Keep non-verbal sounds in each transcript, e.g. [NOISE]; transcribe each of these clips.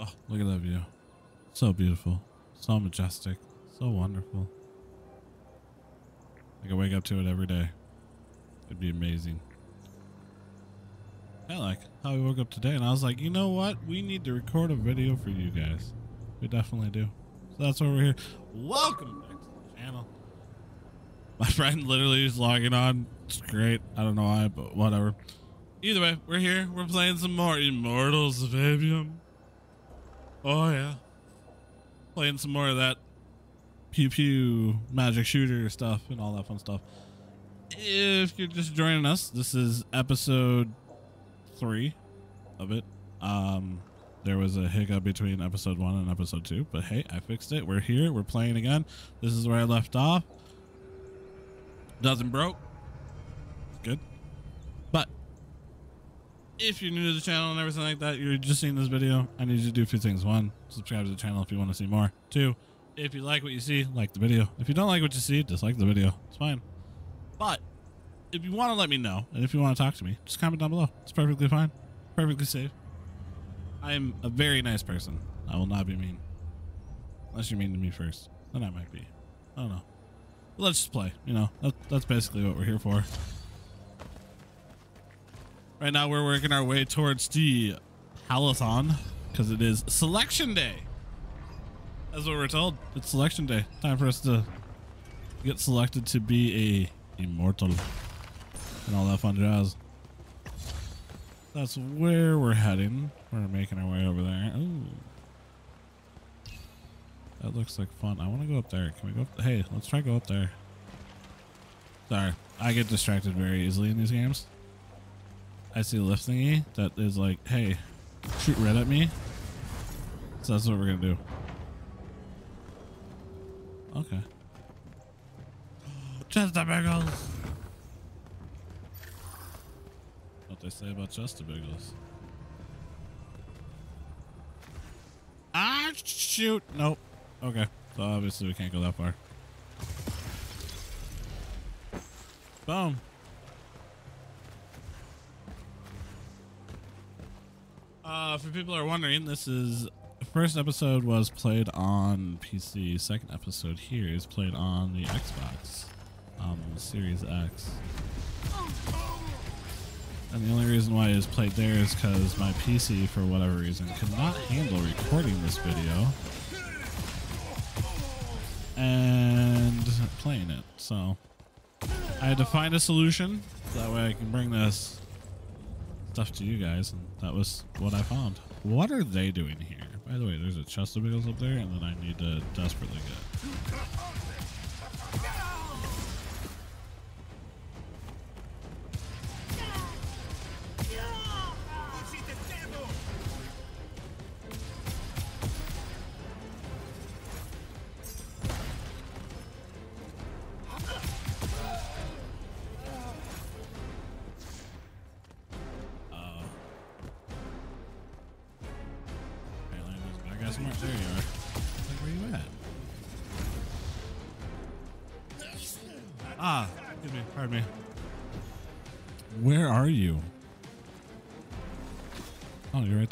Oh, look at that view. So beautiful. So majestic. So wonderful. I could wake up to it every day. It'd be amazing. I like how we woke up today and I was like, you know what? We need to record a video for you guys. We definitely do. So that's why we're here. Welcome back to the channel. My [LAUGHS] friend literally is logging on. It's great. I don't know why, but whatever. Either way, we're here. We're playing some more Immortals of Aveum. Oh yeah. Playing some more of that pew pew magic shooter stuff and all that fun stuff. If you're just joining us, this is episode three of it. Um, there was a hiccup between episode one and episode two, but hey, I fixed it. We're here. We're playing again. This is where I left off. Nothing broke. If you're new to the channel and everything like that, you're just seeing this video, I need you to do a few things. One, subscribe to the channel if you want to see more. Two, if you like what you see, like the video. If you don't like what you see, dislike the video. It's fine. But if you want to let me know, and if you want to talk to me, just comment down below. It's perfectly fine. Perfectly safe. I am a very nice person. I will not be mean. Unless you're mean to me first. Then I might be. I don't know. But let's just play. You know, that, that's basically what we're here for. Right now, we're working our way towards the Palathon because it is selection day. That's what we're told. It's selection day. Time for us to get selected to be a immortal and all that fun jazz. That's where we're heading. We're making our way over there. Ooh. That looks like fun. I want to go up there. Can we go up? Hey, let's try go up there. Sorry. I get distracted very easily in these games. I see a lift thingy that is like, hey, shoot red at me. So that's what we're going to do. Okay. Chesterbiggles! What they say about Chesterbiggles. Ah, shoot! Nope. Okay. So obviously we can't go that far. Boom. Uh, for people who are wondering, this is first episode was played on PC. Second episode here is played on the Xbox, um, Series X. And the only reason why it is played there is because my PC, for whatever reason, could not handle recording this video and playing it. So I had to find a solution. That way I can bring this stuff to you guys. And that was what I found. What are they doing here? By the way, there's a chest of bagels up there, and then I need to desperately get.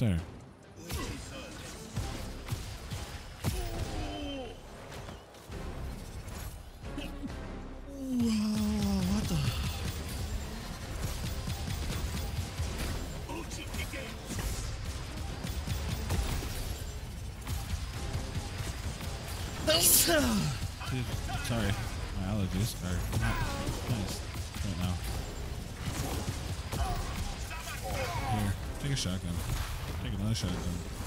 Right there. Sorry, my allergies are not nice right now. Here, take a shotgun. Take another shotgun.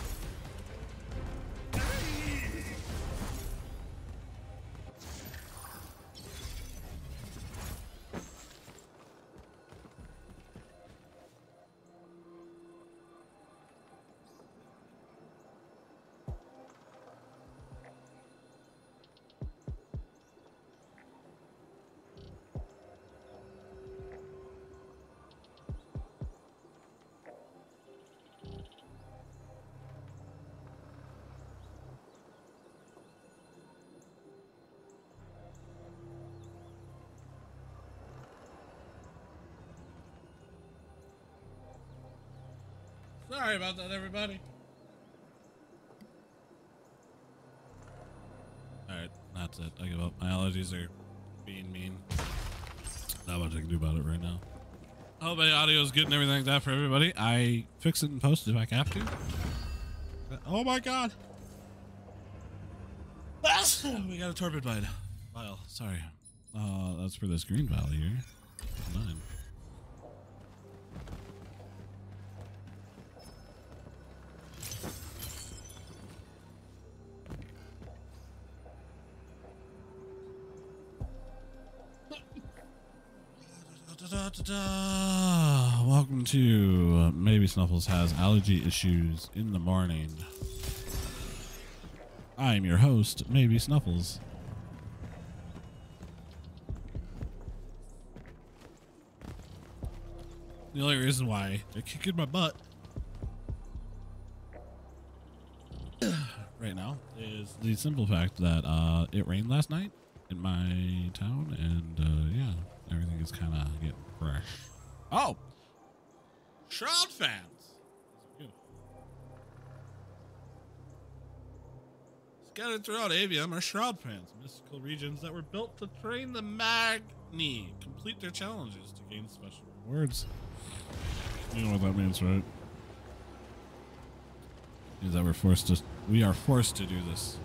Sorry about that, everybody. Alright, that's it. I give up. My allergies are being mean. Not much I can do about it right now. I hope my audio is good and everything like that for everybody. I fix it and post it if I have to. Oh my god! [COUGHS] we got a torpid bite. Vile. Sorry. Uh, that's for this green vial here. Da, da, da, Welcome to uh, Maybe Snuffles has allergy issues in the morning. I'm your host, Maybe Snuffles. The only reason why they're kicking my butt right now is the simple fact that uh, it rained last night in my town, and uh, yeah, everything is kind of getting fresh. Oh, Shroud fans. Scattered throughout Aveum are Shroud fans, mystical regions that were built to train the Magni complete their challenges to gain special rewards. You know what that means, right? Is that we're forced to we are forced to do this.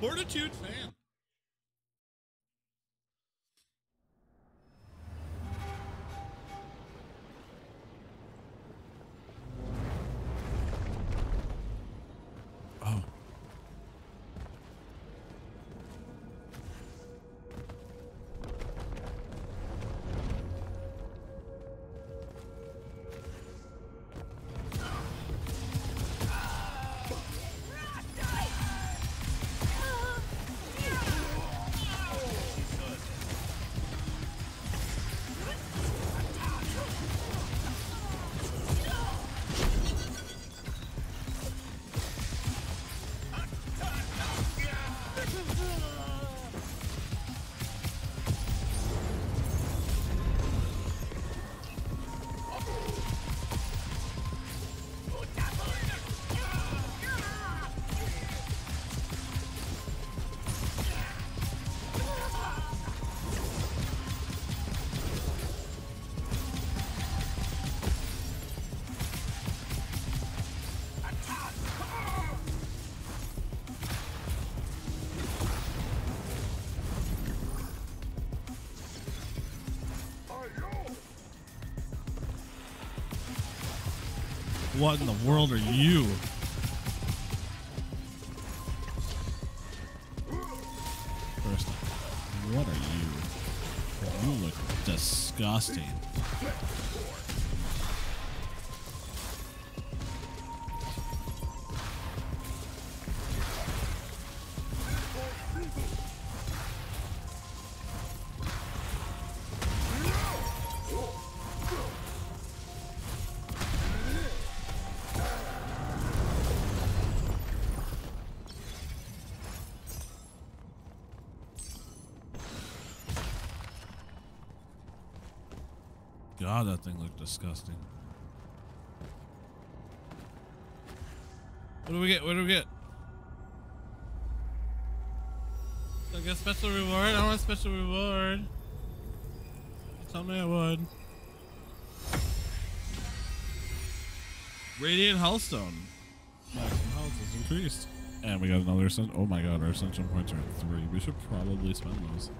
Fortitude fan. What in the world are you? First, what are you? You look disgusting. God, that thing looked disgusting. What do we get? What do we get? I get special reward? I want a special reward. Tell me I would. Radiant Hellstone. Health is increased. And we got another ascension. Oh my god, our ascension points are at three. We should probably spend those.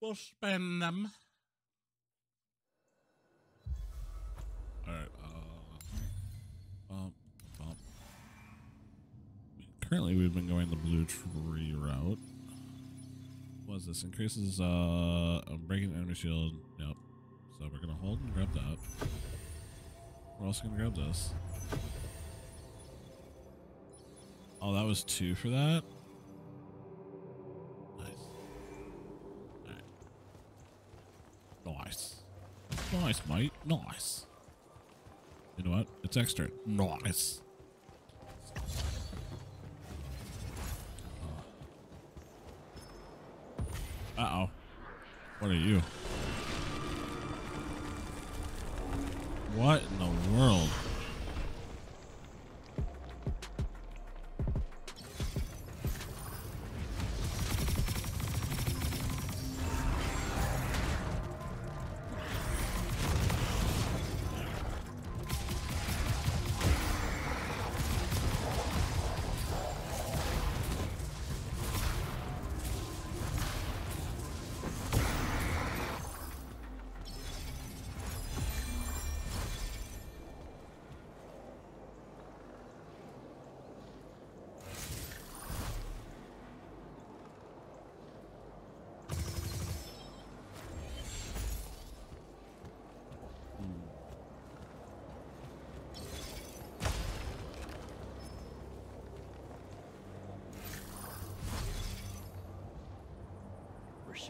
We'll spend them. We'll spend them. All right. Uh. Currently, we've been going the blue tree route. What is this? Increases uh, breaking enemy shield. Yep. So we're gonna hold and grab that. We're also gonna grab this. Oh, that was two for that? Nice, mate. Nice. You know what? It's extra. Nice. Uh-oh. What are you?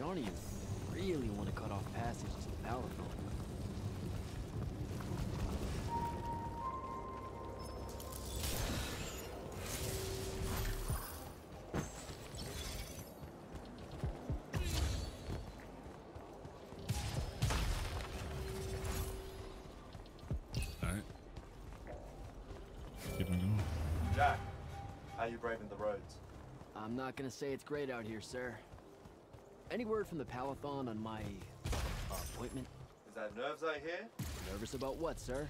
Rashanians really want to cut off passage to the Palathon. All right. Keep on. Jack, how you braving the roads? I'm not gonna say it's great out here, sir. Any word from the Palathon on my uh, appointment? Is that nerves I hear? Nervous about what, sir?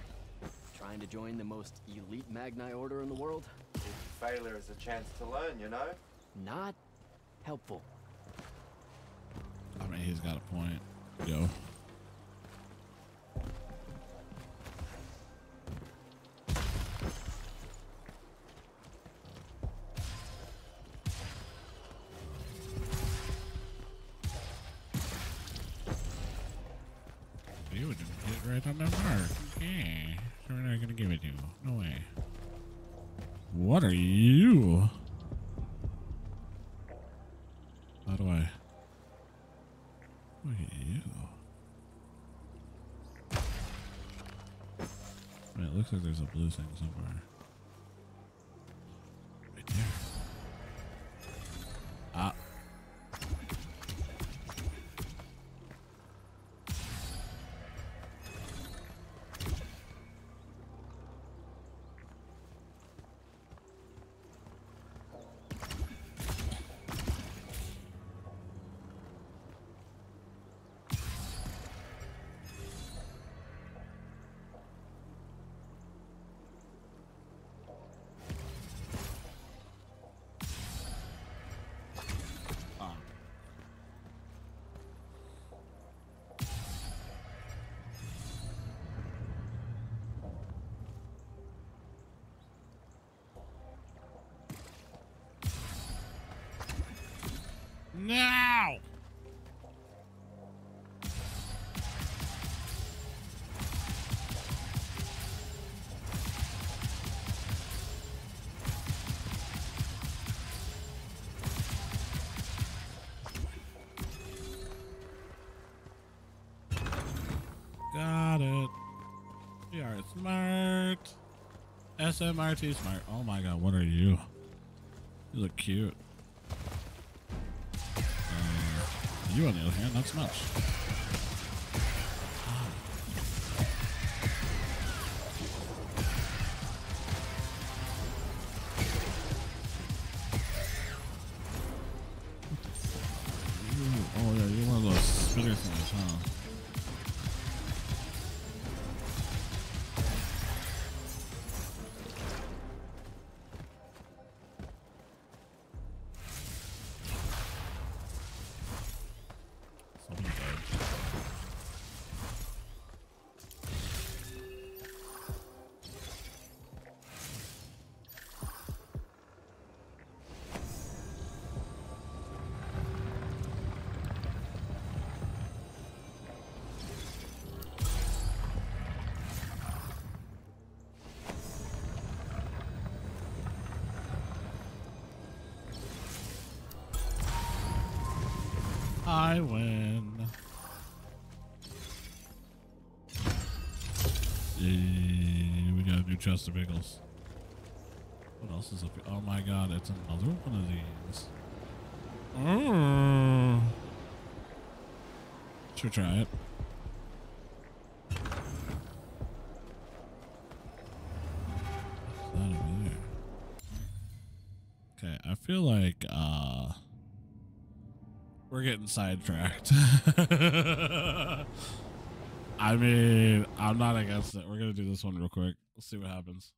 Trying to join the most elite Magni order in the world? Failure is a chance to learn, you know? Not helpful. I mean, he's got a point. Go. Are you? How do I? Look at you. Wait, it looks like there's a blue thing somewhere. Now! Got it. We are smart. SMRT smart. Oh my god, what are you? You look cute. You, on the other hand, not so much. Mr. Biggles. What else is up here? Oh my god, it's another one of these. Mm. Should try it. Okay, I feel like uh, we're getting sidetracked. [LAUGHS] I mean, I'm not against it. We're gonna do this one real quick. Let's see what happens.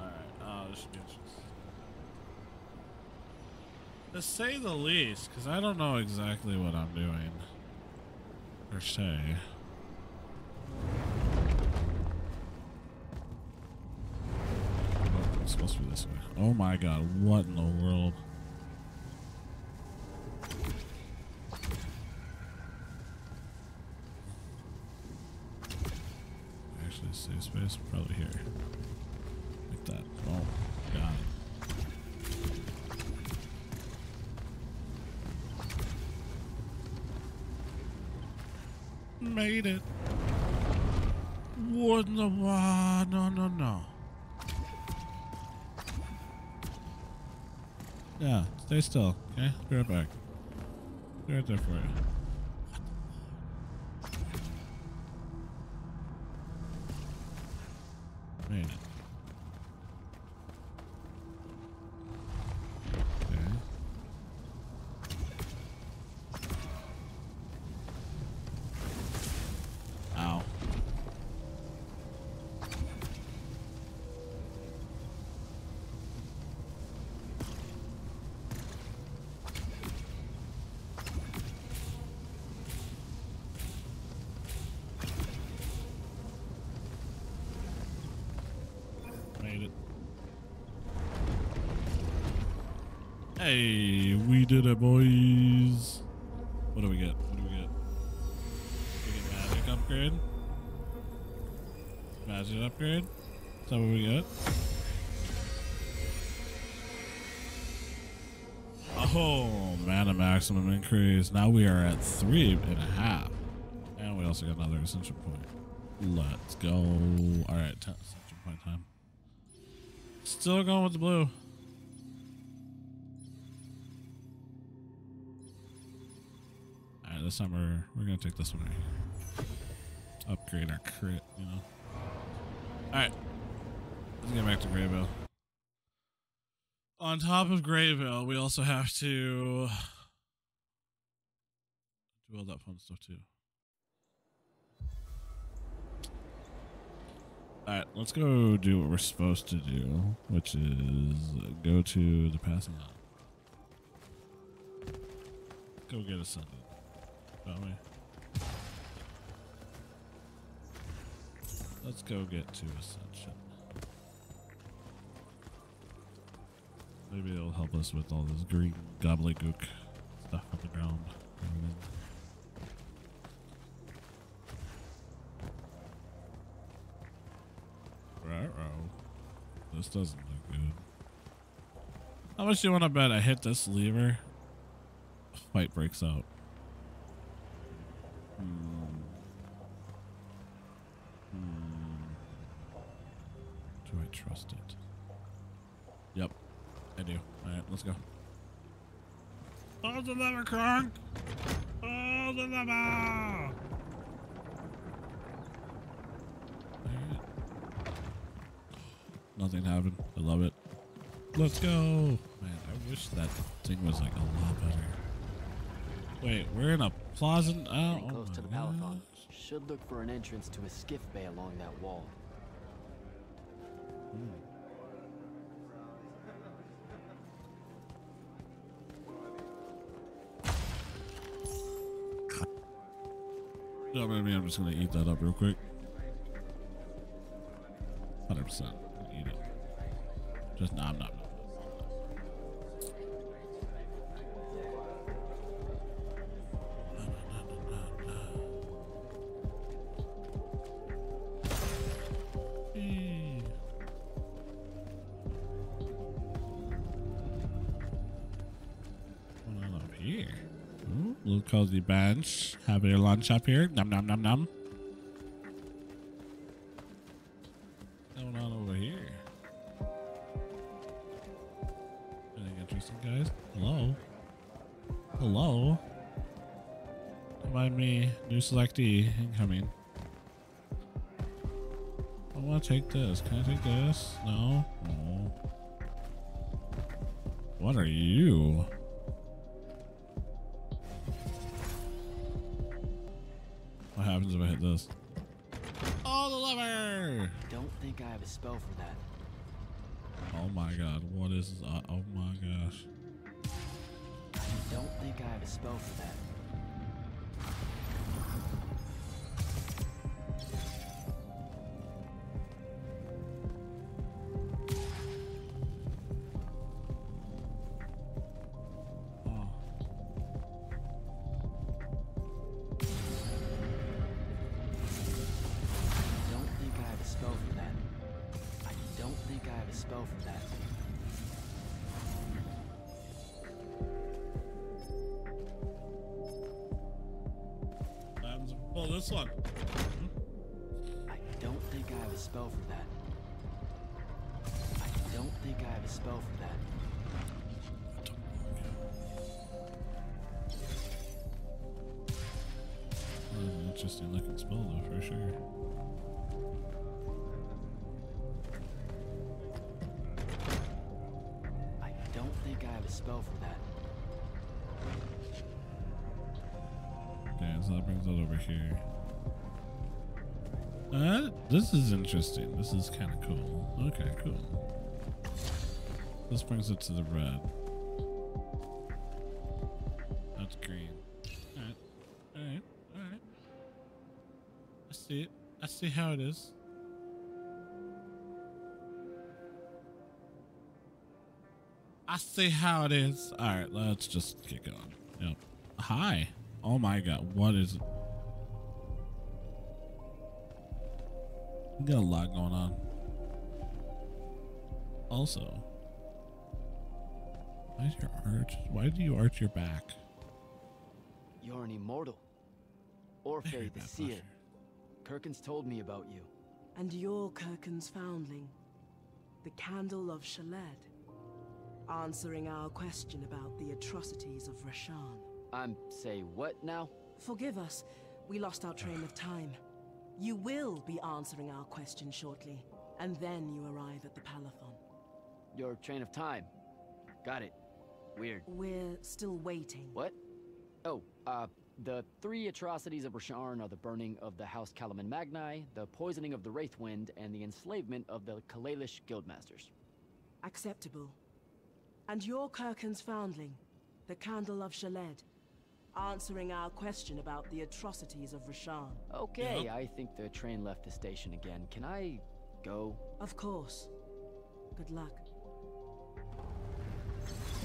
Uh. To say the least, because I don't know exactly what I'm doing. Per se. Oh my god, what in the world? Actually, safe space, probably here. Like that. Oh, got it. Made it. What in the uh, no no no. Yeah, stay still, okay? Be right back. Be right there for you. Hey, we did it, boys. What do we get? What do we get? We get magic upgrade. Magic upgrade. Is that what we get? Oh, mana maximum increase. Now we are at three and a half. And we also got another ascension point. Let's go. All right, ascension point time. Still going with the blue. This time we're we're gonna take this one right here. Upgrade our crit, you know. All right, let's get back to Grayville. On top of Grayville, we also have to do all that fun stuff too. All right, let's go do what we're supposed to do, which is go to the passing on. Go get a ascended, shall we? Let's go get to ascension. Maybe it'll help us with all this green gobbledygook stuff on the ground. This doesn't look good. How much do you want to bet I hit this lever? Fight breaks out. Hmm. Hmm. Do I trust it? Yep, I do. Alright, let's go. Hold the lever, Kronk! Hold the lever! Nothing happened. I love it. Let's go! Man, I wish that thing was like a lot better. Wait, we're in a plaza. Oh, oh close to the Palathon. Should look for an entrance to a skiff bay along that wall. Hmm. No, maybe I'm just gonna eat that up real quick. Hundred percent, eat it. Just nah, I'm not. Bench. Have your lunch up here. Num num num num. What's going on over here? Anything interesting, guys. Hello. Hello. Don't mind me. New selectee incoming. I want to take this. Can I take this? No. No. What are you? This? Oh, the lever! Don't think I have a spell for that. Oh my god, what is uh, oh my gosh. I don't think I have a spell for that. Interesting looking spell though, for sure. I don't think I have a spell for that. Okay, so that brings it over here. Uh, this is interesting. This is kind of cool. Okay, cool. This brings it to the red. See how it is. I see how it is. Alright, let's just get going. Yep. Hi. Oh my god, what is it? We got a lot going on. Also, why is your arch? Why do you arch your back? You're an immortal. Orphe the Seer. Kirkan's told me about you. And you're Kirkan's foundling, the Candle of Shaled, answering our question about the atrocities of Rasharn. I'm say what now? Forgive us, we lost our train of time. You will be answering our question shortly, and then you arrive at the Palathon. Your train of time. Got it. Weird. We're still waiting. What? Oh, uh, the three atrocities of Rasharn are the burning of the House Kalaman Magni, the poisoning of the Wraithwind, and the enslavement of the Kalalish Guildmasters. Acceptable. And you're Kirkan's foundling, the Candle of Shaled, answering our question about the atrocities of Rasharn. Okay, Yep. I think the train left the station again. Can I go? Of course. Good luck.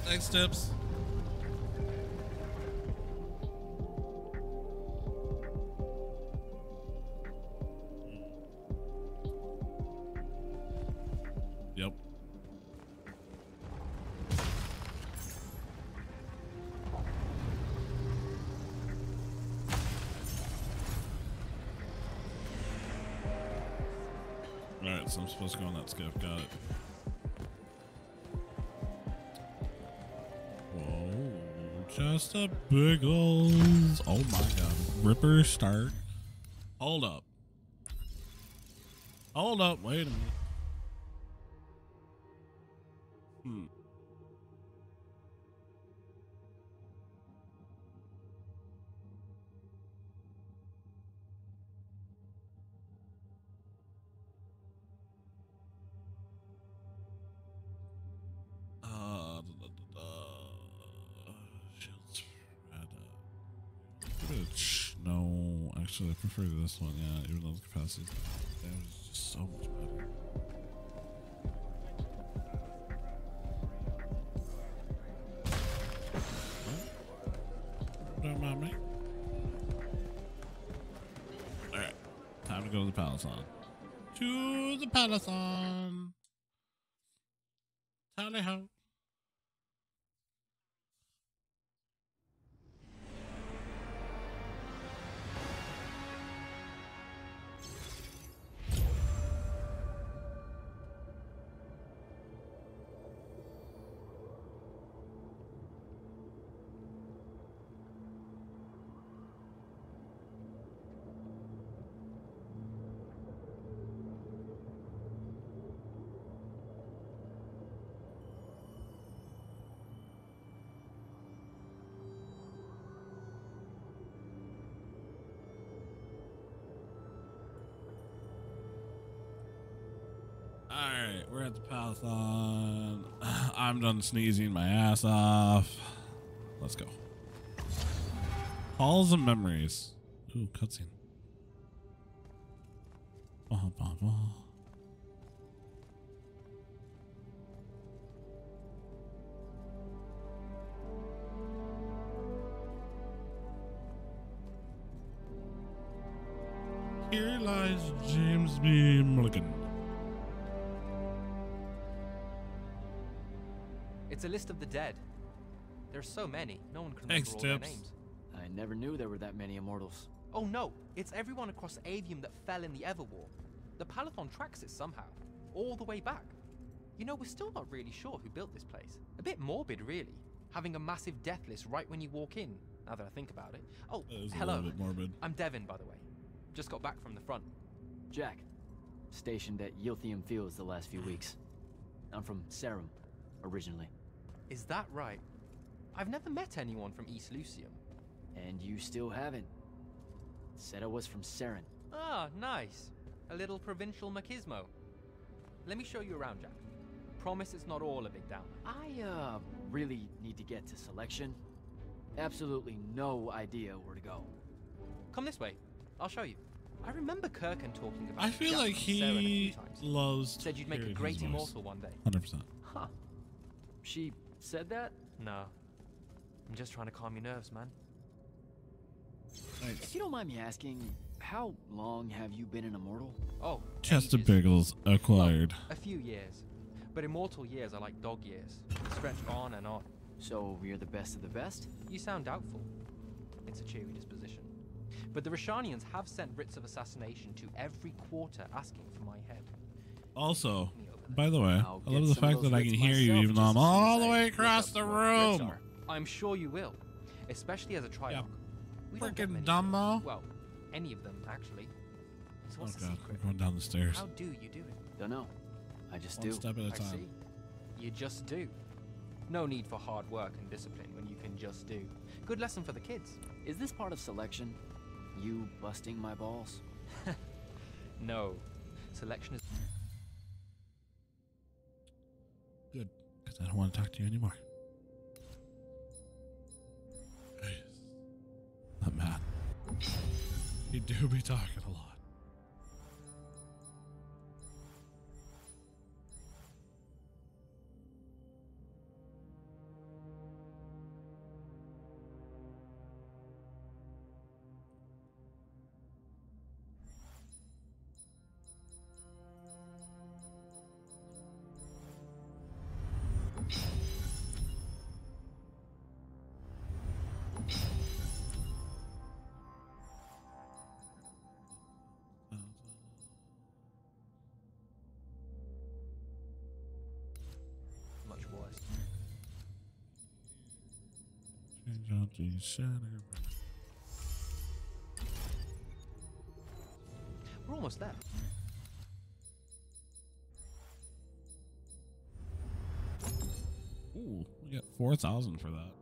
Thanks, tips. To go. Got it. Just a big old. Oh my god. Ripper start. Hold up. Hold up. Wait a minute. Actually, I prefer this one. Yeah, even though the capacity damage is just so much better. What? Don't mind me. All right, time to go to the Palathon. To the Palathon. Tally ho. Um, the Palathon. [CLEARS THROAT] I'm done sneezing my ass off. Let's go. Halls of Memories. Ooh, cutscene. List of the dead. There's so many, no one can Thanks, remember all their names. I never knew there were that many immortals. Oh no, it's everyone across Aveum that fell in the Everwar. The Palathon tracks it somehow, all the way back. You know, we're still not really sure who built this place. A bit morbid, really, having a massive death list right when you walk in. Now that I think about it. Oh, That is a hello. little bit morbid. [LAUGHS] I'm Devin, by the way. Just got back from the front. Jack, stationed at Yilthium Fields the last few weeks. I'm from Sarum, originally. Is that right? I've never met anyone from East Lucium. And you still haven't. Said I was from Seren. Ah, nice. A little provincial machismo. Let me show you around, Jack. Promise it's not all a big downer. I, uh, really need to get to selection. Absolutely no idea where to go. Come this way. I'll show you. I remember Kirkan talking about. I feel like from Saren a few he loves. Said you'd make a great immortal one day. 100%. Huh. She said that? No. I'm just trying to calm your nerves, man. If you don't mind me asking, how long have you been an immortal? Oh. Chest of ages. Biggles acquired. A few years. But immortal years are like dog years. Stretch on and on. So you're the best of the best? You sound doubtful. It's a cheery disposition. But the Rashanians have sent writs of assassination to every quarter asking for my head. Also, Me over there. By the way, I'll I love the fact that I can hear you even though I'm all the way across the room. I'm sure you will. Especially as a Triarch. We don't get Freaking many Dumbo. Well, any of them, actually. So Oh what's the god, secret? we're going down the stairs. How do you do it? Don't know. I just One do. step at a time. see. You just do. No need for hard work and discipline when you can just do. Good lesson for the kids. Is this part of selection? You busting my balls? [LAUGHS] No. Selection is. Good, because I don't want to talk to you anymore. Jeez. Not mad. You do be talking a lot. Out the shatter. We're almost there. Ooh, we got 4,000 for that.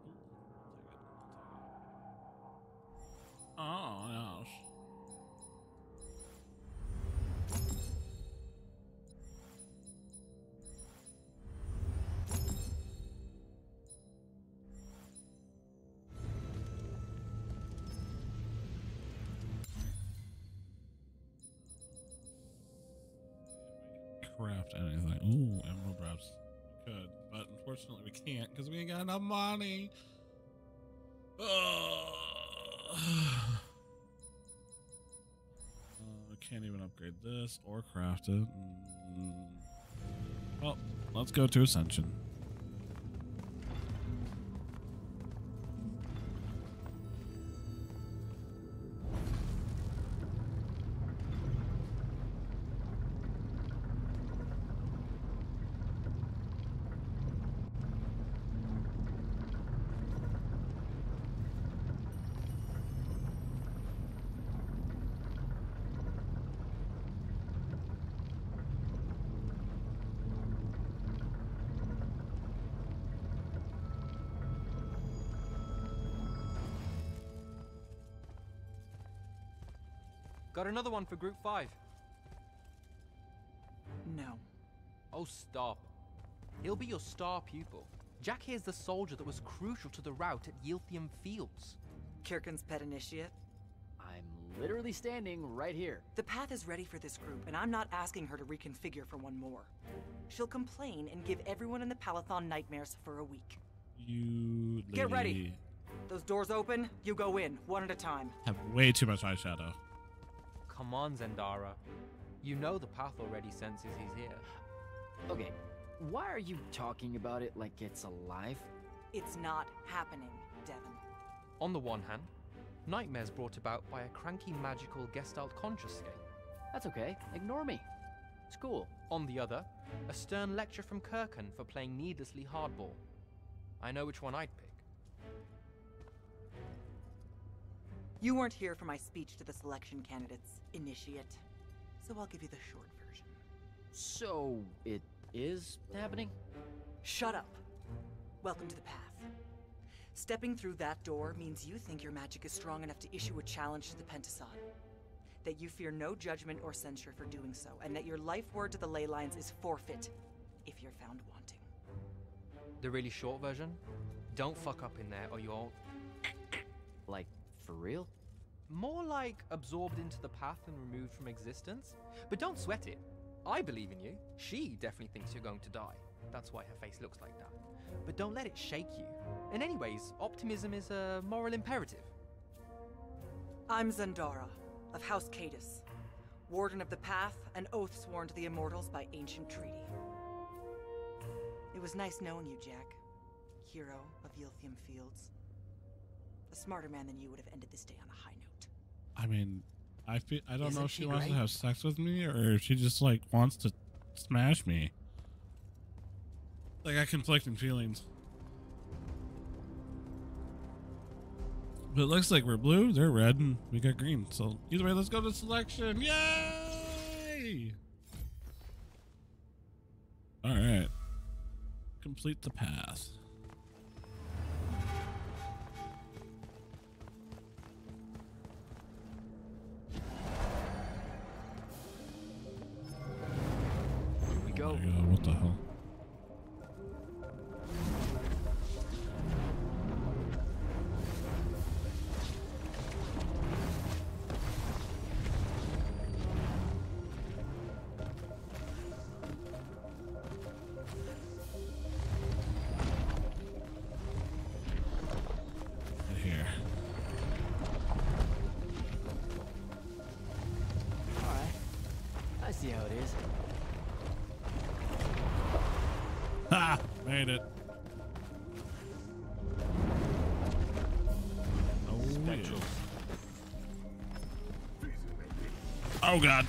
Got enough money. Uh, can't even upgrade this or craft it. Mm. Well, let's go to Ascension. Got another one for Group 5. No. Oh, stop. He'll be your star pupil. Jak here's the soldier that was crucial to the rout at Yilthium Fields. Kirkan's pet initiate. I'm literally standing right here. The path is ready for this group, and I'm not asking her to reconfigure for one more. She'll complain and give everyone in the Palathon nightmares for a week. You lady Get ready. Those doors open, you go in, one at a time. have way too much eyeshadow. Come on, Zendara. You know the path already senses he's here. Okay, why are you talking about it like it's alive? It's not happening, Devyn. On the one hand, nightmares brought about by a cranky magical Gestalt conscious state. That's okay, ignore me. It's cool. On the other, a stern lecture from Kirkan for playing needlessly hardball. I know which one I'd pick. You weren't here for my speech to the selection candidates, initiate. So I'll give you the short version. So, it is happening? Shut up. Welcome to the path. Stepping through that door means you think your magic is strong enough to issue a challenge to the Pentacad. That you fear no judgment or censure for doing so, and that your life word to the ley lines is forfeit if you're found wanting. The really short version? Don't fuck up in there or you'll. Like, for real? More like absorbed into the path and removed from existence. But don't sweat it. I believe in you. She definitely thinks you're going to die. That's why her face looks like that. But don't let it shake you. And, anyways, optimism is a moral imperative. I'm Zendara, of House Cadus, Warden of the Path, an oath sworn to the Immortals by ancient treaty. It was nice knowing you, Jak. Hero of Yilthium Fields. Smarter man than you would have ended this day on a high note. I mean, I feel I don't know Isn't if she she wants to have sex with me or if she just like wants to smash me. Like I conflicting feelings. But it looks like we're blue, they're red, and we got green. So either way, let's go to selection. Yay! All right. Complete the path. Oh god.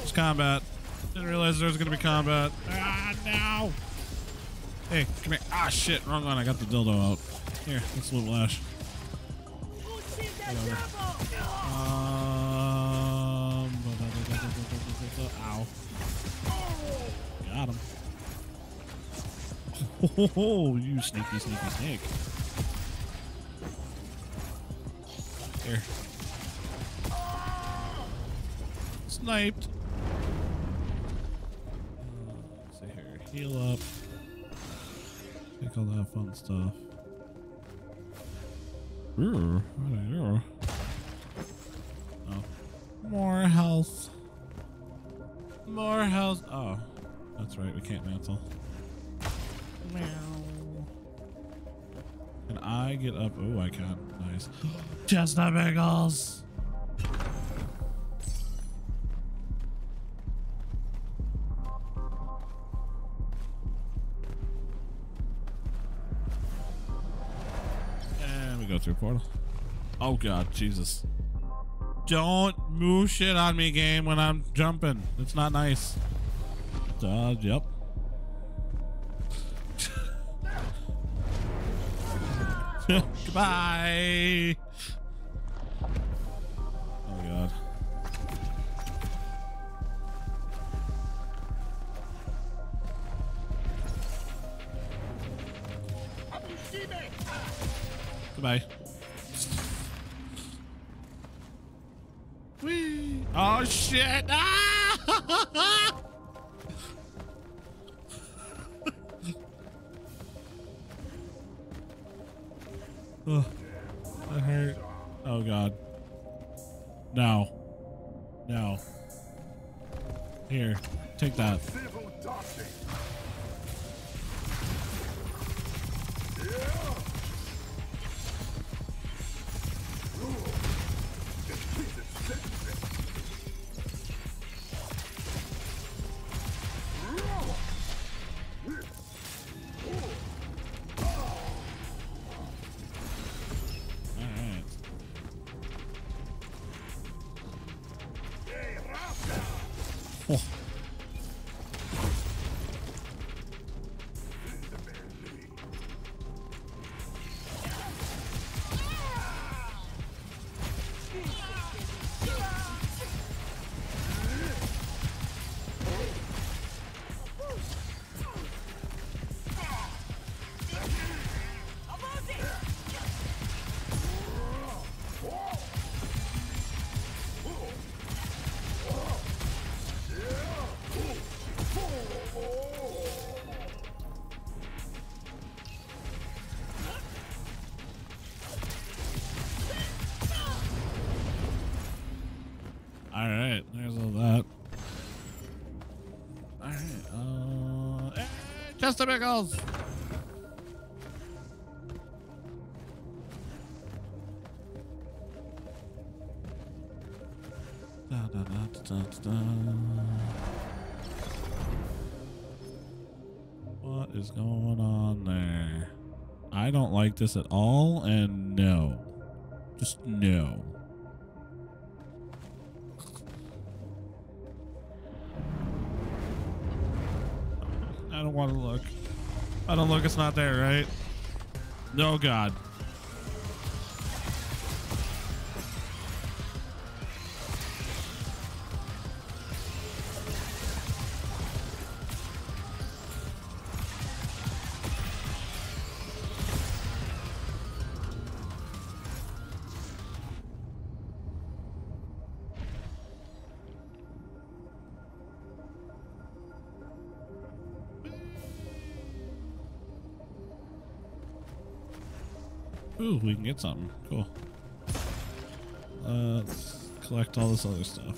It's combat. Didn't realize there was gonna be combat. Ah, no! Hey, come here. Ah, shit. Wrong one. I got the dildo out. Here, let's little lash. Whatever. Um. Ow. Got him. [LAUGHS] Oh, you sneaky, sneaky snake. Here. Sniped. Uh, let's see here. Heal up. Take all that fun stuff. Ooh, you? Oh. More health. More health. Oh. That's right, we can't mantle. Meow. Can I get up? Oh, I can't. Nice. [GASPS] Chestnut bagels. Portal. Oh god, Jesus. Don't move shit on me, game, when I'm jumping. It's not nice. Dodge, yep. [LAUGHS] Goodbye. Oh god. Goodbye. [LAUGHS] oh, that hurt. Oh god. No. No. Here, take that. Da, da. What is going on there? I don't like this at all, and no. Just no. I don't want to look. I don't look. It's not there, right? No, God. Can get something. Cool. Uh, let's collect all this other stuff.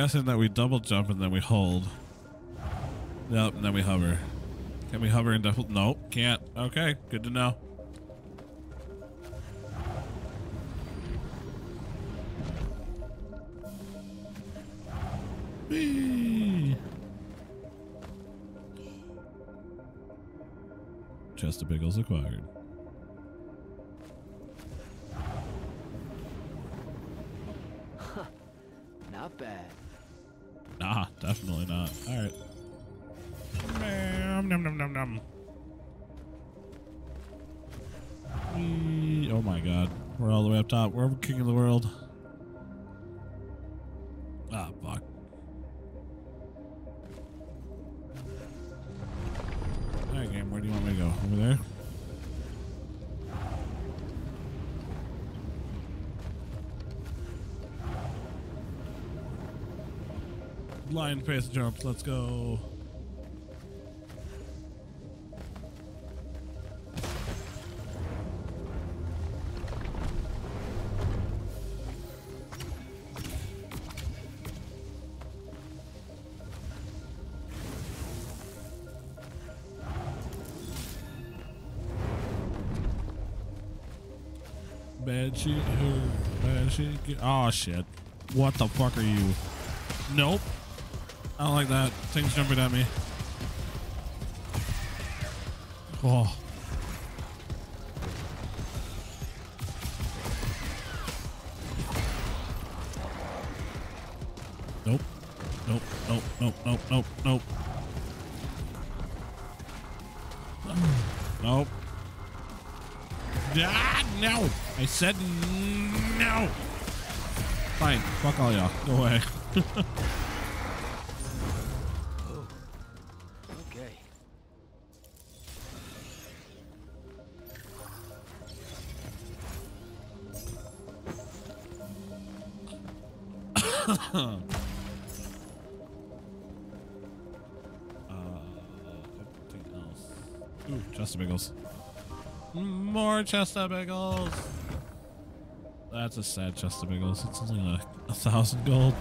Guessing that we double jump and then we hold. Yep, and then we hover. Can we hover and double? Nope, can't. Okay, good to know. Chest of Biggles acquired. Oh my god. We're all the way up top. We're king of the world. Ah, fuck. Alright, game. Where do you want me to go? Over there? Lion face jump. Let's go. Oh shit. What the fuck are you? Nope. I don't like that. Things jumping at me. Oh. Nope. Nope. Nope. Nope. Nope. Nope. Nope. Nope. Ah, no. I said no. Fine. Fuck all y'all. Go away. okay. [COUGHS] uh, everything else. Ooh, Chester Biggles. More Chester Biggles! That's a sad chest of bagels. It's only like a thousand gold.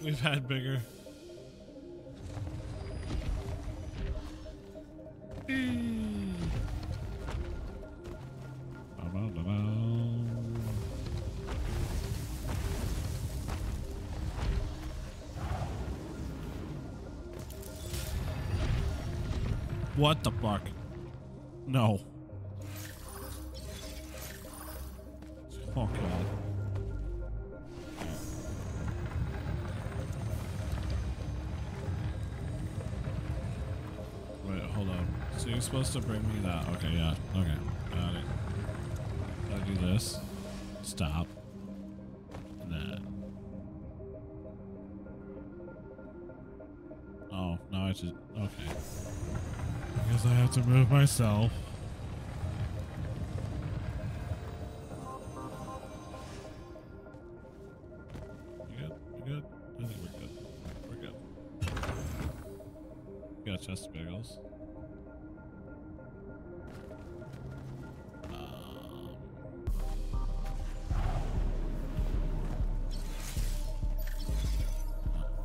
We've had bigger. What the fuck? No. To bring me that. Okay, yeah. Okay. Got it. Gotta do this. Stop. Then. Oh, now I just. Okay. I guess I have to move myself.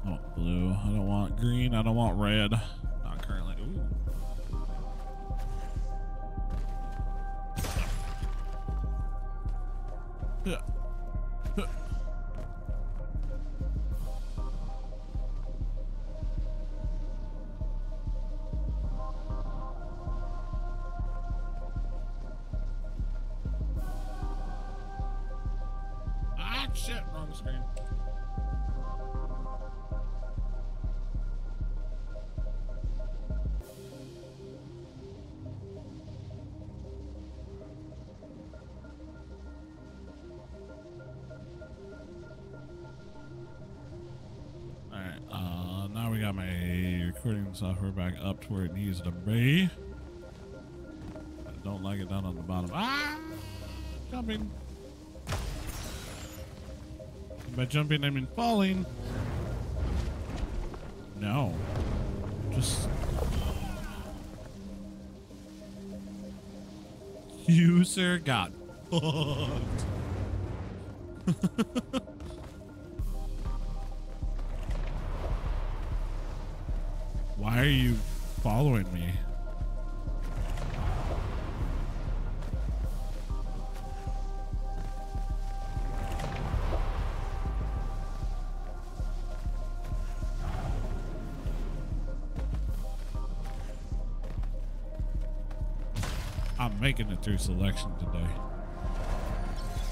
I want blue. I don't want green. I don't want red. Software back up to where it needs to be. I don't like it down on the bottom. Ah! Jumping. By jumping, I mean falling. No. Just. [LAUGHS] You, sir, got fucked. [LAUGHS] following me? I'm making it through selection today.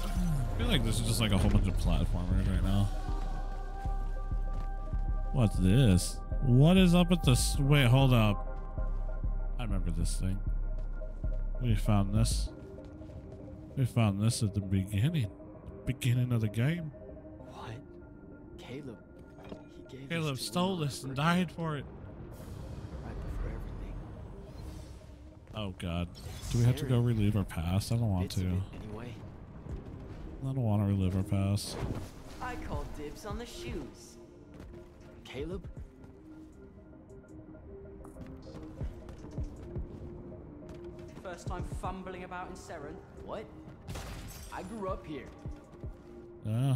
I feel like this is just like a whole bunch of platformers right now. What's this? What is up with this? Wait, hold up. I remember this thing. We found this. We found this at the beginning. Beginning of the game. What? Caleb. He gave Caleb this stole this and died for it. Right before everything. Oh god. Do we have to go relive our past? I don't want Bits to. anyway. I don't want to relive our past. I call dibs on the shoes. Caleb? First time fumbling about in Seren. What? I grew up here. Yeah.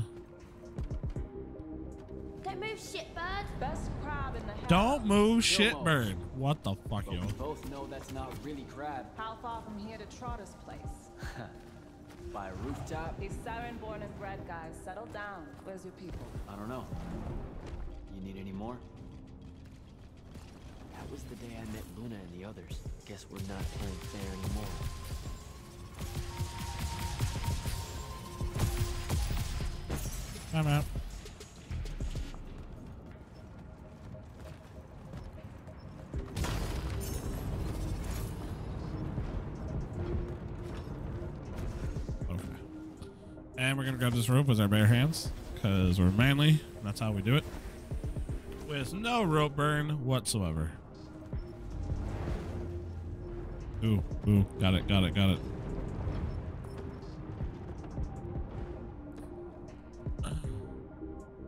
Don't move, shitbird. Best crab in the house. Don't move, Still shitbird. What the fuck, But yo? we both know that's not really crab. How far from here to Trotter's place? [LAUGHS] By a rooftop? These Seren born and bred guys, settle down. Where's your people? I don't know. You need any more? That was the day I met Luna and the others. Guess we're not playing fair anymore. I'm out. Okay. And we're gonna grab this rope with our bare hands, because we're manly. That's how we do it. With no rope burn whatsoever. Ooh, ooh, got it, got it, got it.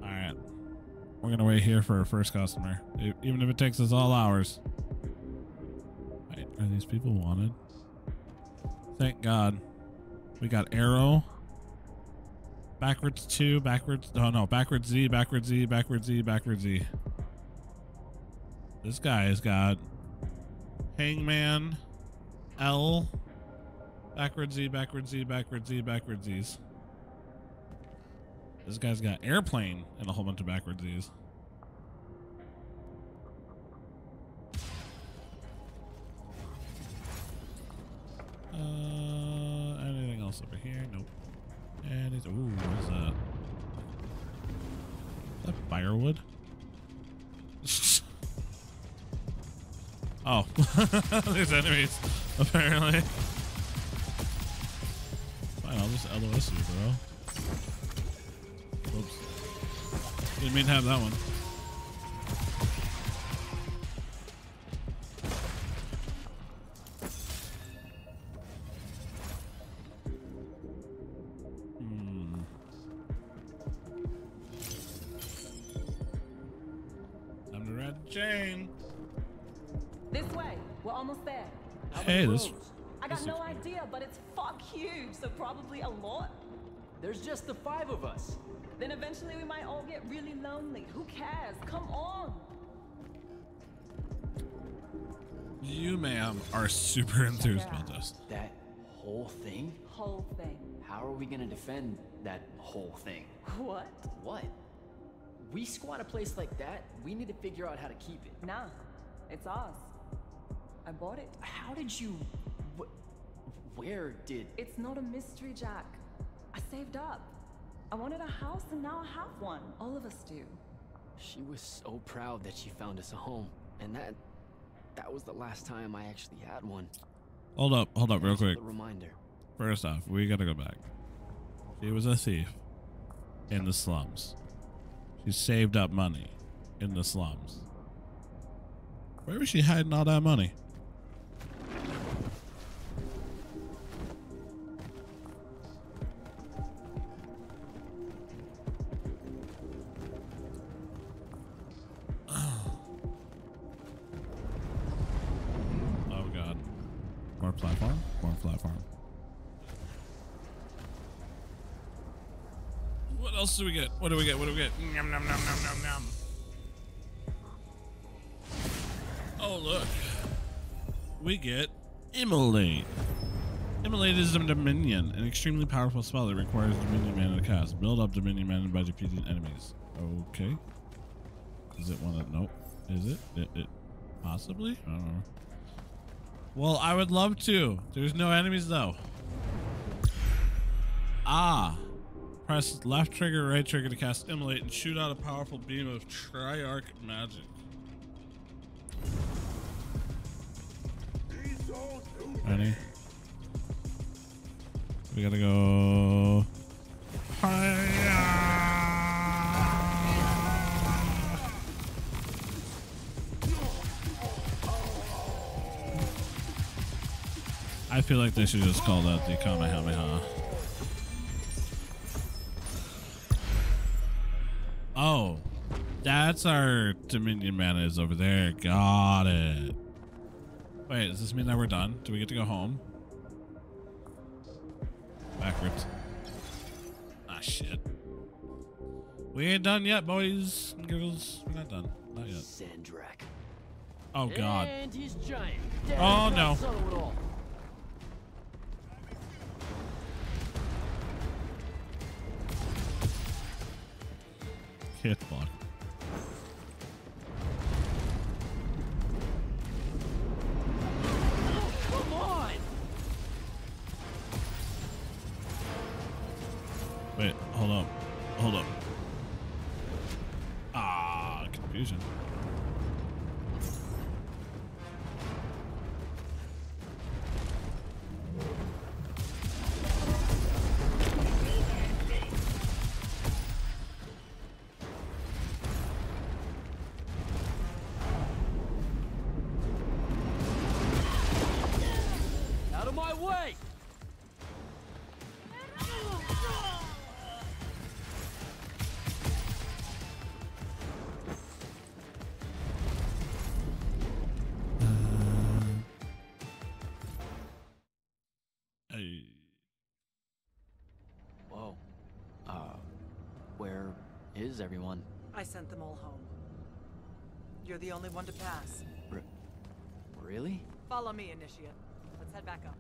Alright. We're gonna wait here for our first customer, even if it takes us all hours. Wait, are these people wanted? Thank God. We got arrow. Backwards two, backwards. Oh no, backwards Z, backwards Z, backwards Z, backwards Z. This guy has got Hangman, L, backwards Z, backwards Z, backwards Z, backwards Z's. This guy's got airplane and a whole bunch of backwards Z's. Uh, anything else over here? Nope. And it's ooh, what is that? Is that firewood? Oh, [LAUGHS] there's enemies apparently. Fine, I'll just LOS you, bro. Oops. Didn't mean to have that one. There's just the five of us. Then eventually we might all get really lonely. Who cares? Come on. You, ma'am, are super [LAUGHS] enthused about this. That whole thing? Whole thing. How are we gonna defend that whole thing? What? What? We squat a place like that, we need to figure out how to keep it. Nah, it's ours. I bought it. How did you. Wh- where did. It's not a mystery, Jak. I saved up. I wanted a house and now I have one. All of us do. She was so proud that she found us a home. And that. That was the last time I actually had one. Hold up, hold up, real quick. Reminder. First off, we gotta go back. She was a thief in the slums. She saved up money in the slums. Where was she hiding all that money? Else do we get? What do we get? What do we get? Nom, nom, nom, nom, nom, nom. Oh, look. We get Immolate. Immolate is a Dominion, an extremely powerful spell that requires Dominion mana to cast. Build up Dominion mana by defeating enemies. Okay. Is it one that? Nope. Is it? It, it possibly? I don't know. Well, I would love to. There's no enemies though. Ah. Press left trigger, right trigger to cast Immolate and shoot out a powerful beam of Triarch magic. Ready? We gotta go. I feel like they should just call that the Kamehameha. Oh, that's our Dominion mana is over there. Got it. Wait, does this mean that we're done? Do we get to go home? Backwards. Ah, shit. We ain't done yet, boys and girls. We're not done. Not yet. Sandrakk. Oh, God. And he's giant. Oh, no. Hit block. Is everyone? I sent them all home. You're the only one to pass. R really? Follow me, Initiate. Let's head back up.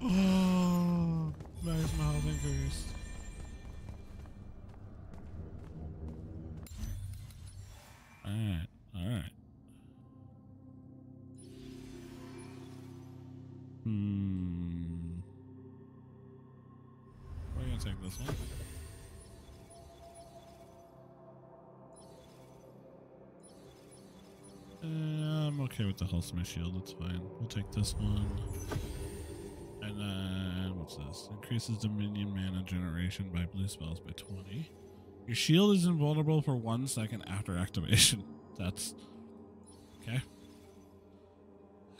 [SIGHS] Oh, nice my health increased. Alright, alright. Hmm. We're gonna take this one. Okay with the health of my shield. It's fine. We'll take this one. And then what's this? Increases Dominion mana generation by blue spells by 20. Your shield is invulnerable for one second after activation. [LAUGHS] That's okay.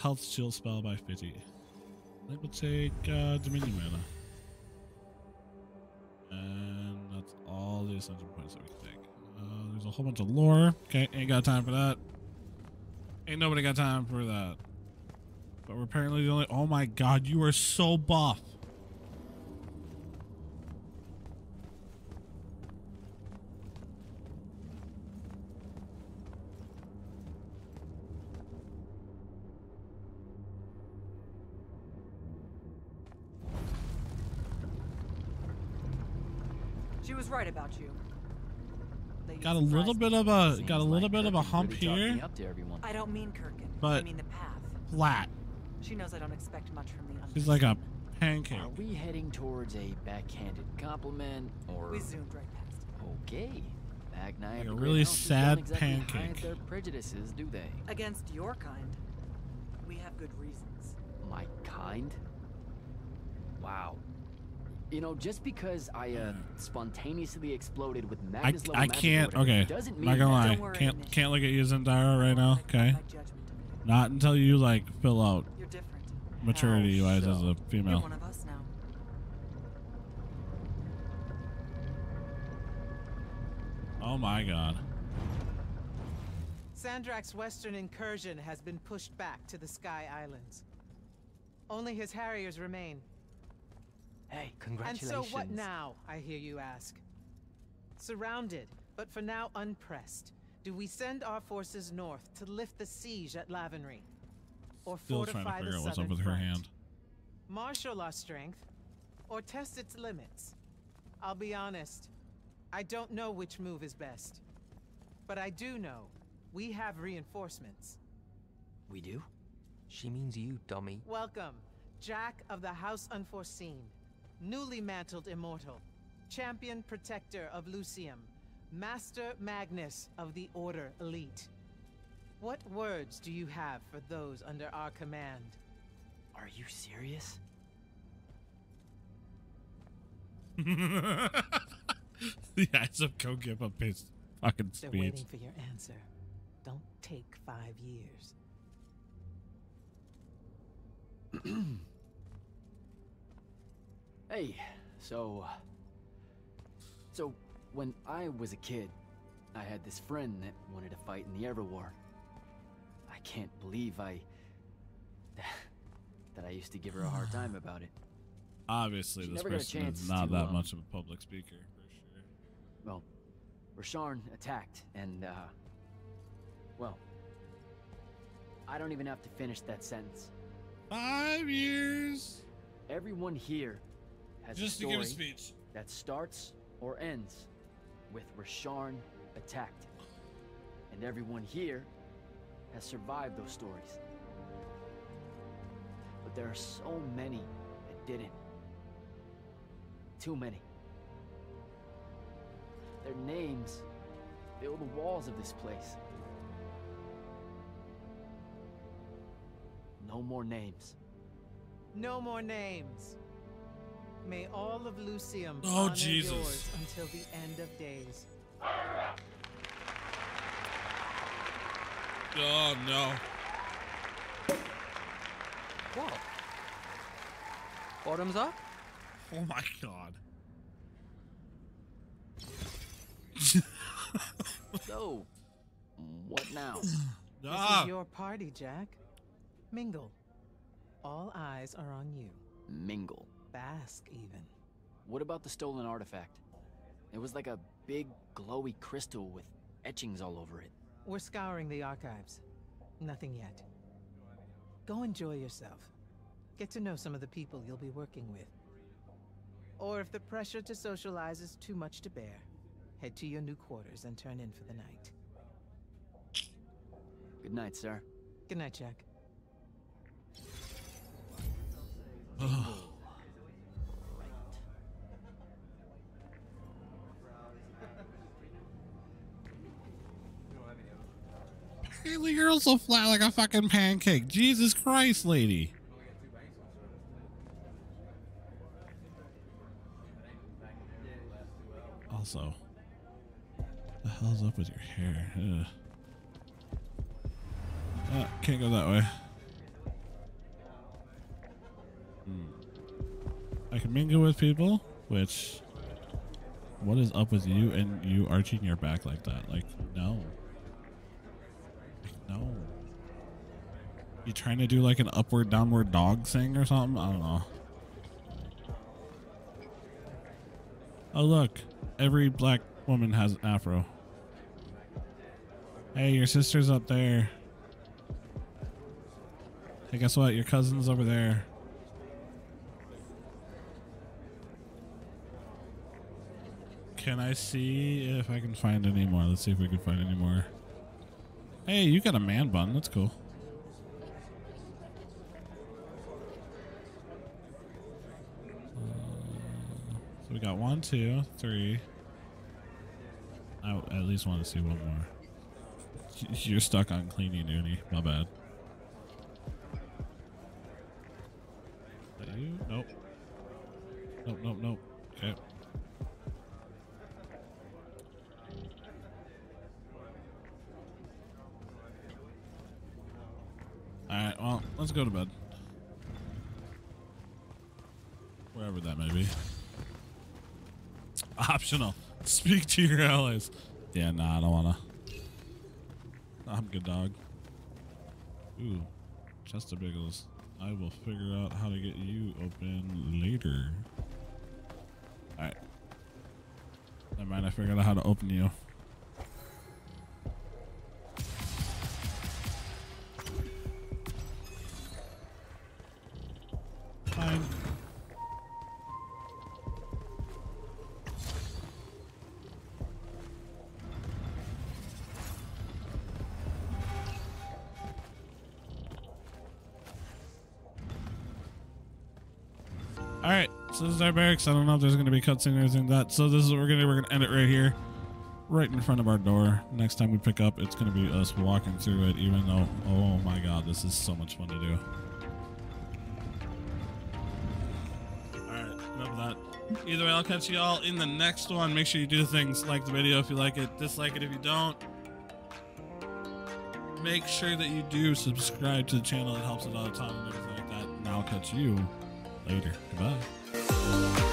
Health shield spell by 50. I think we'll take uh, Dominion mana. And that's all the ascension points that we can take. Uh, there's a whole bunch of lore. Okay, ain't got time for that. Ain't nobody got time for that. But we're apparently the only. Oh my god, you are so buff. She was right about you. Lady Got a little bit of a got a little bit of a hump here. me up to everyone. I don't mean Kirkan. I But- mean the path. Flat. She knows I don't expect much from the She's like a pancake. Are we heading towards a backhanded compliment, or We zoomed right past okay? Magni Like a really sad don't exactly pancake. their prejudices, do they? Against your kind, we have good reasons. My kind? Wow. You know, just because I uh, spontaneously exploded with I, Magnus level I can't. or Okay, doesn't mean not gonna lie. Don't worry, Can't Initiate. can't look at you Zendara right now. Okay, expect my judgment of you. not until you like fill out You're maturity wise as so? a You're female. one of us now. Oh my god. Sandrakk's western incursion has been pushed back to the Sky Islands. Only his Harriers remain. Hey, And congratulations. so what now, I hear you ask? Surrounded, but for now unpressed, do we send our forces north to lift the siege at Lavenry? Or Still trying to fortify figure the out what's up southern with her front? hand. Marshal our strength, or test its limits? I'll be honest, I don't know which move is best. But I do know we have reinforcements. We do? She means you, dummy. Welcome, Jak of the House Unforeseen, newly mantled immortal, champion protector of Lucium, Master Magnus of the Order Elite. What words do you have for those under our command? Are you serious? [LAUGHS] the eyes of Kogip up his fucking They're waiting for your answer. Don't take five years. [CLEARS THROAT] Hey, so. So, when I was a kid, I had this friend that wanted to fight in the Everwar. I can't believe I. [LAUGHS] that I used to give her a hard time [SIGHS] about it. Obviously, She this person is not to, that um, much of a public speaker, for sure. Well, Rasharn attacked, and, uh. Well. I don't even have to finish that sentence. Five years Everyone here has just a to story give a speech. that starts or ends with Rasharn attacked. And everyone here has survived those stories. But there are so many that didn't. Too many. Their names fill the walls of this place. No more names. No more names. May all of Lucium Oh, honor Jesus. yours until the end of days. Oh no. What? Bottoms up? Oh my god. [LAUGHS] So, what now? [CLEARS THROAT] This Ah! is your party, Jak. Mingle. All eyes are on you. Mingle. Bask, even. What about the stolen artifact? It was like a big, glowy crystal with etchings all over it. We're scouring the archives. Nothing yet. Go enjoy yourself. Get to know some of the people you'll be working with. Or if the pressure to socialize is too much to bear, head to your new quarters and turn in for the night. Good night, sir. Good night, Jak. You're also flat like a fucking pancake. Jesus Christ, lady. Also, the hell's up with your hair? Ugh. Uh, can't go that way. Hmm. I can mingle with people, which. What is up with you and you arching your back like that? Like, no. No. You trying to do like an upward downward dog thing or something? I don't know. Oh look, every black woman has an afro. Hey, your sister's up there. Hey, guess what? Your cousin's over there. Can I see if I can find any more? Let's see if we can find any more. Hey, you got a man bun. That's cool. Uh, so we got one, two, three. I at least want to see one more. [LAUGHS] You're stuck on cleaning, Uni. My bad. Nope. Nope, nope, nope. Okay. Alright, well, let's go to bed. Wherever that may be. Optional. Speak to your allies. Yeah, nah, I don't wanna. I'm good, dog. Ooh, chest of bagels. I will figure out how to get you open later. Alright. Never mind, I figured out how to open you. Our barracks. I don't know if there's going to be cutscene or anything like that. So this is what we're going to do. We're going to end it right here, right in front of our door. Next time we pick up, it's going to be us walking through it, even though, oh my god, this is so much fun to do. Either way, I'll catch you all in the next one. Make sure you do things like the video if you like it, dislike it if you don't. Make sure that you do subscribe to the channel. It helps a lot of time and everything like that. And I'll catch you later. Goodbye. Thank you.